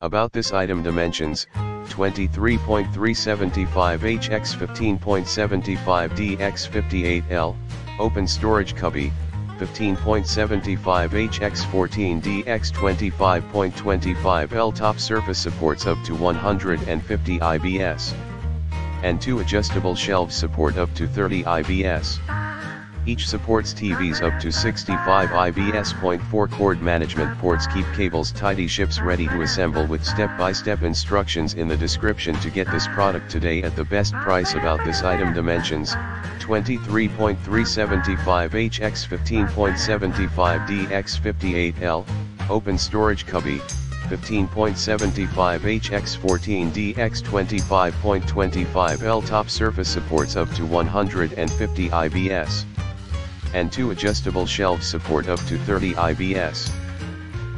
About this item dimensions, 23.375 HX 15.75 DX 58L, open storage cubby, 15.75 HX 14 DX 25.25 L top surface supports up to 150 IBS. And two adjustable shelves support up to 30 IBS. Each supports TVs up to 65 IBS. Point 4 cord management ports. Keep cables tidy ships ready to assemble with step-by-step instructions in the description to get this product today at the best price about this item dimensions, 23.375 HX 15.75 DX 58L, open storage cubby, 15.75 HX 14 DX 25.25 L. Top surface supports up to 150 IBS and two adjustable shelves support up to 30 IBS.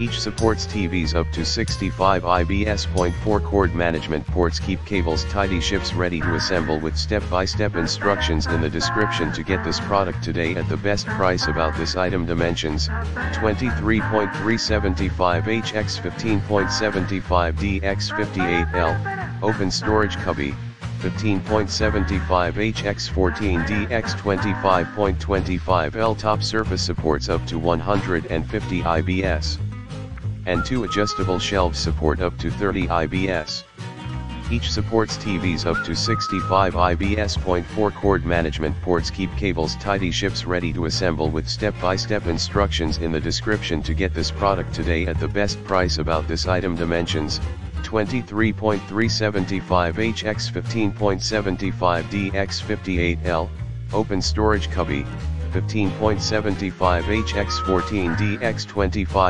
Each supports TVs up to 65 IBS. Point 4 cord management ports keep cables tidy ships ready to assemble with step-by-step -step instructions in the description to get this product today at the best price about this item dimensions, 23.375 HX 15.75 DX 58L, open storage cubby, 15.75 HX14 DX 25.25 L top surface supports up to 150 IBS. And two adjustable shelves support up to 30 IBS. Each supports TVs up to 65 IBS. Point 4 cord management ports keep cables tidy ships ready to assemble with step-by-step -step instructions in the description to get this product today at the best price about this item dimensions, 23.375 HX 15.75 DX 58L, open storage cubby, 15.75 HX 14 DX 25